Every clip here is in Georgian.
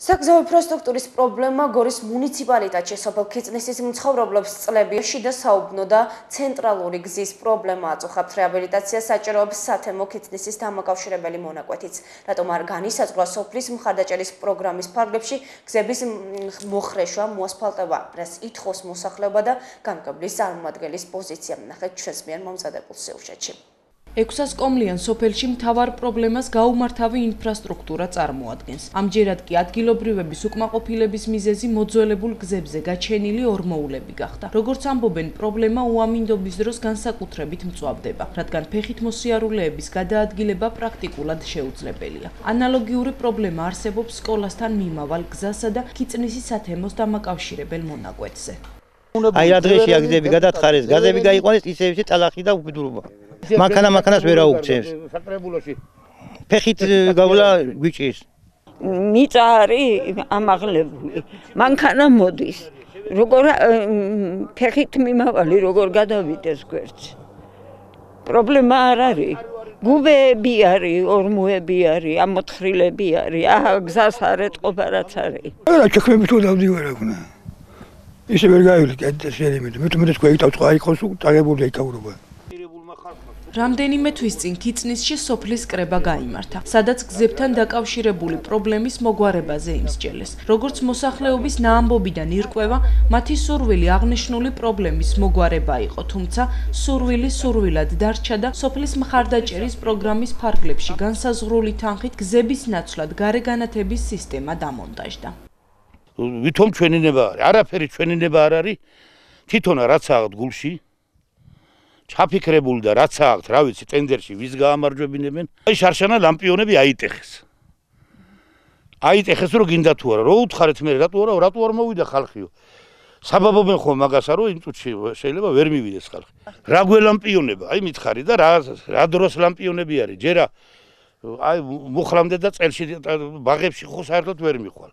საგზაო ინფრასტრუქტურის პრობლემა გორის მუნიციპალიტეტში სოფელ ქიწნისის მცხოვრებლებს წლებიაში და საუბნო და ცენტრალური გზის პრობლემა აწუხებთ რეაბილიტაციას საჭიროებს სათემო ქიწნისის დამაკავშირებელი მონაკვეთიც. რატომ არ განისაზღვრა სოფლის მხარდაჭერის პროგრამის ფარგლებში გზების მოხრეშვა, მოასფალტება, რას ითხოვს მოსახლეობა და გამგებლის წარმომადგენლის პოზიცია. ნახეთ ჩვენს მიერ მომზადებულ სიუჟეტში. 600 კომლიან სოფელში მთავარ პრობლემას გაუმართავი ინფრასტრუქტურა წარმოადგენს. ამჯერად კი ადგილობრივების უკმაყოფილების მიზეზი მოძველებულ გზებზე გაჩენილი ორმოულები გახდა. როგორც ამბობენ, პრობლემა უამინდობის დროს განსაკუთრებით მწვავდება, რადგან ფეხით მოსიარულეების გადაადგილება პრაქტიკულად შეუძლებელია. ანალოგიური პრობლემა არსებობს სკოლასთან მიმავალ გზასა და ქიწნისის სათემოს დამაკავშირებელ მონაკვეთზე. აი რა დღეში აგზები გადათხარეს, გაზები გაიყვანეს ისევ ისე ტალახი და უბედურობა. მანქანა მანქანას ვერ აუგცეს. სატრებულოში. ფეხით გავლა გვიჭის. მიწა არის ამაღლებული. მანქანა მოდის. როგორ ფეხით მიმავალი როგორ გადავიდეს გვერდს. პრობლემა არ არის. გუბეები არის, ორმოები არის, ამოთხრილები არის. აჰა, გზას არ ეთყობა რაც არის. რა ჩექმები თუ დავდივარ აქნა. ისე ვერ გაივლი კეთდა შეიძლება. მე თვითონ ეს გვეიტავ წყალი ხოს წაგებული იკავრობა. რამდენიმე თვის წინ ქიცნისში სოფლის კრება გამართა, სადაც გზებთან დაკავშირებული პრობლემის მოგვარებაზე იმსჯელეს. როგორც მოსახლეობის ნაამბობიდან ირკვევა, მათი სურვილი აღნიშნული პრობლემის მოგვარება იყო, თუმცა სურვილი სურვილად დარჩა და სოფლის მხარდაჭერის პროგრამის ფარგლებში განსაზღვრული თანხით გზების ნაცვლად გარეგანათების სისტემა დამონტაჟდა. ვითომ ჩვენინება არის, არაფერი ჩვენინება არ არის. თვითონ რაც აღთ გულში ჩაფიქრებული და რაც აქვს, რა ვიცი, ტენდერში ვის გაამარჯვებინებენ. აი შარშანა ლამპიონები აიტეხეს. აიტეხეს რომ გინდა თუ არა, რო უთხარეთ მე რატო არა, რატო არ მოვიდა ხალხიო. საბაბობენ ხო მაგასა რომ იმ წუთში შეიძლება ვერ მივიდეს ხალხი. რა გვე ლამპიონება? აი მითხარი და რა რა დროს ლამპიონები არის? ჯერა აი მოხრამდე და წელში ბაღებში ხო საერთოდ ვერ მიხვალ.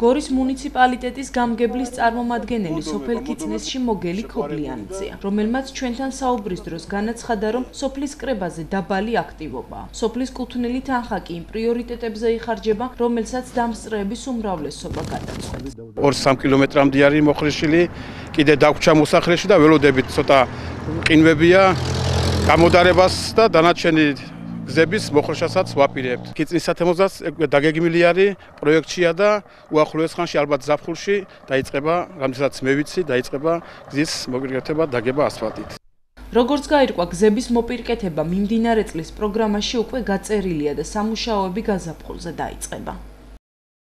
გორის მუნიციპალიტეტის გამგებლის წარმომადგენელი სოფელ კიცნესში მოგელი ქობლიანიძეა, რომელმაც ჩვენთან საუბრის დროს განაცხადა, რომ სოფლის კრებაზე დაბალი აქტივობაა. სოფლის კუთვნილი თანხა კი იმ პრიორიტეტებზე იხარჯება, რომელსაც დამსწრეების უმრავლესობა გადაწყვეტს. 2-3 კილომეტრამდე არის მოხრეშილი, კიდე დაგვრჩა მოსახლეში და ველოდებით ცოტა ყინვებია გამოდარებას და დანარჩენი გზების მოხრეშასაც ვაპირებთ. კიწნის სათემოზაც დაგეგმილი არის პროექტშია და უახლოეს ხანში ალბათ ზაფხულში დაიწყება, რამოდენსაც მე ვიცი, დაიწყება გზის მოპირკეთება დაგება ასფალტით. როგორც გაირკვა, გზების მოპირკეთება მიმდინარე წლის პროგრამაში უკვე გაწერილია და სამუშაოები გაზაფხულზე დაიწყება.